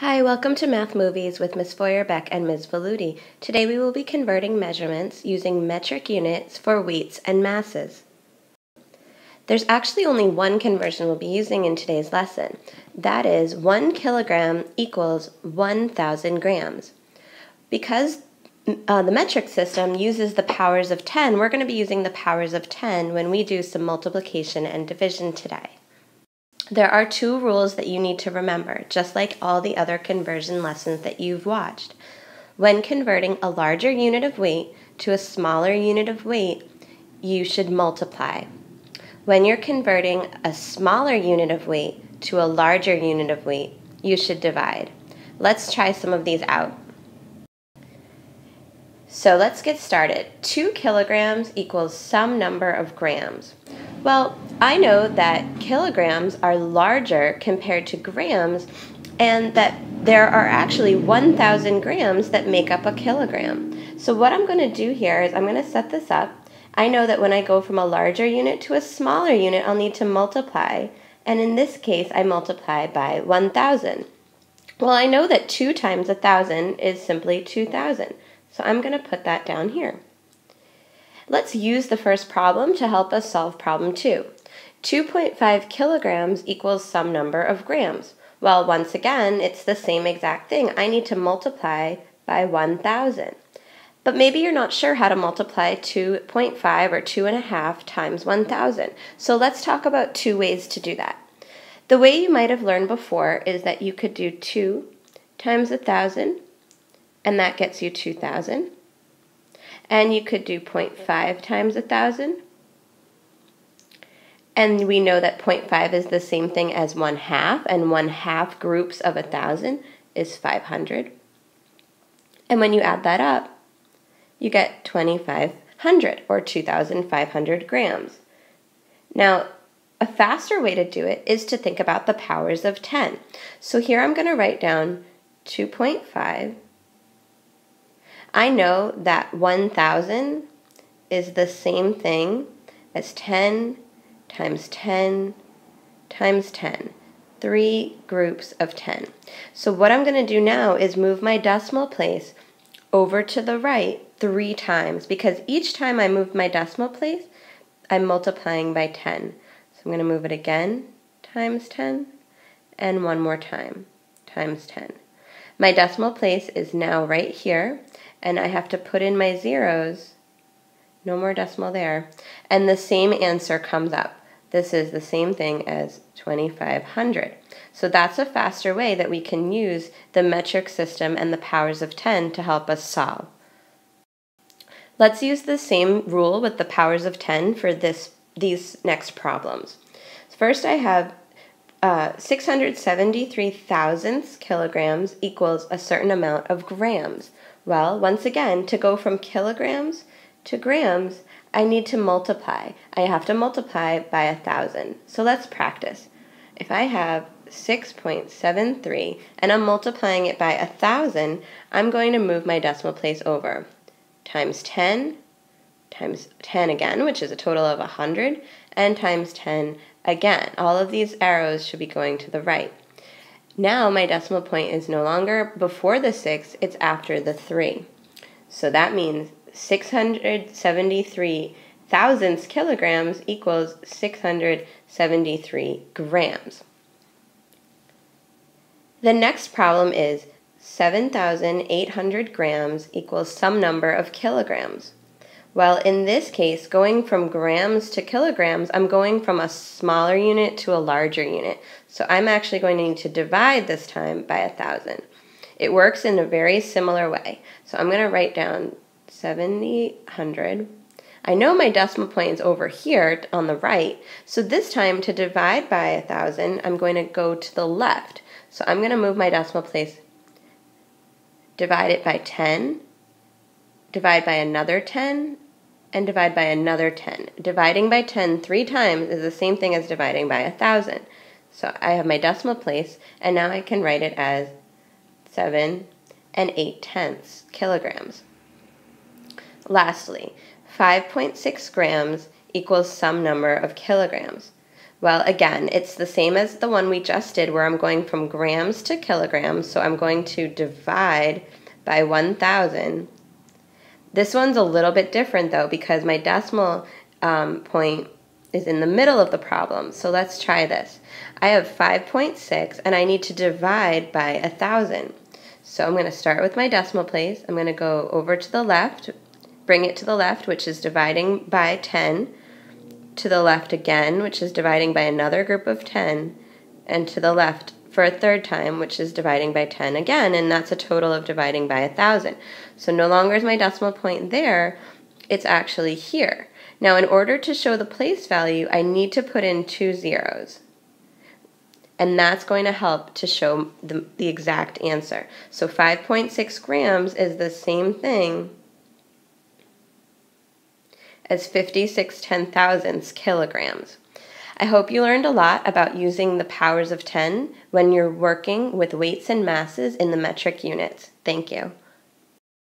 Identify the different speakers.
Speaker 1: Hi, welcome to Math Movies with Ms. Feuer-Beck and Ms. Veluti. Today we will be converting measurements using metric units for weights and masses. There's actually only one conversion we'll be using in today's lesson. That is 1 kilogram equals 1,000 grams. Because uh, the metric system uses the powers of 10, we're going to be using the powers of 10 when we do some multiplication and division today. There are two rules that you need to remember, just like all the other conversion lessons that you've watched. When converting a larger unit of weight to a smaller unit of weight, you should multiply. When you're converting a smaller unit of weight to a larger unit of weight, you should divide. Let's try some of these out. So let's get started. 2 kilograms equals some number of grams. Well, I know that kilograms are larger compared to grams and that there are actually 1,000 grams that make up a kilogram. So what I'm going to do here is I'm going to set this up. I know that when I go from a larger unit to a smaller unit, I'll need to multiply. And in this case, I multiply by 1,000. Well, I know that 2 times 1,000 is simply 2,000. So I'm going to put that down here. Let's use the first problem to help us solve problem 2. 2.5 kilograms equals some number of grams. Well, once again, it's the same exact thing. I need to multiply by 1,000. But maybe you're not sure how to multiply 2.5 or 2.5 times 1,000. So let's talk about two ways to do that. The way you might have learned before is that you could do 2 times 1,000, and that gets you 2,000. And you could do 0.5 times 1,000. And we know that 0.5 is the same thing as 1 half, and 1 half groups of 1,000 is 500. And when you add that up, you get 2,500 or 2,500 grams. Now, a faster way to do it is to think about the powers of 10. So here I'm going to write down 2.5 I know that 1,000 is the same thing as 10 times 10 times 10. Three groups of 10. So what I'm going to do now is move my decimal place over to the right three times because each time I move my decimal place, I'm multiplying by 10. So I'm going to move it again times 10 and one more time times 10. My decimal place is now right here and I have to put in my zeros. No more decimal there. And the same answer comes up. This is the same thing as 2500. So that's a faster way that we can use the metric system and the powers of 10 to help us solve. Let's use the same rule with the powers of 10 for this these next problems. First I have uh, 673 thousandths kilograms equals a certain amount of grams. Well, once again, to go from kilograms to grams, I need to multiply. I have to multiply by a thousand. So let's practice. If I have 6.73 and I'm multiplying it by a thousand, I'm going to move my decimal place over. Times 10, times 10 again, which is a total of 100, and times 10 again. All of these arrows should be going to the right. Now my decimal point is no longer before the 6, it's after the 3. So that means 673 thousandths kilograms equals 673 grams. The next problem is 7,800 grams equals some number of kilograms. Well, in this case, going from grams to kilograms, I'm going from a smaller unit to a larger unit. So I'm actually going to need to divide this time by a 1,000. It works in a very similar way. So I'm going to write down 7,800. I know my decimal point is over here on the right, so this time to divide by a 1,000, I'm going to go to the left. So I'm going to move my decimal place, divide it by 10, divide by another 10, and divide by another 10. Dividing by 10 three times is the same thing as dividing by a 1,000. So I have my decimal place, and now I can write it as 7 and 8 tenths kilograms. Lastly, 5.6 grams equals some number of kilograms. Well, again, it's the same as the one we just did where I'm going from grams to kilograms. So I'm going to divide by 1,000. This one's a little bit different though because my decimal um, point is in the middle of the problem. So let's try this. I have 5.6 and I need to divide by 1,000. So I'm going to start with my decimal place. I'm going to go over to the left, bring it to the left, which is dividing by 10 to the left again, which is dividing by another group of 10, and to the left for a third time, which is dividing by 10 again, and that's a total of dividing by 1,000. So no longer is my decimal point there, it's actually here. Now, in order to show the place value, I need to put in two zeros. And that's going to help to show the, the exact answer. So 5.6 grams is the same thing as 56 ten thousandths kilograms. I hope you learned a lot about using the powers of 10 when you're working with weights and masses in the metric units. Thank you.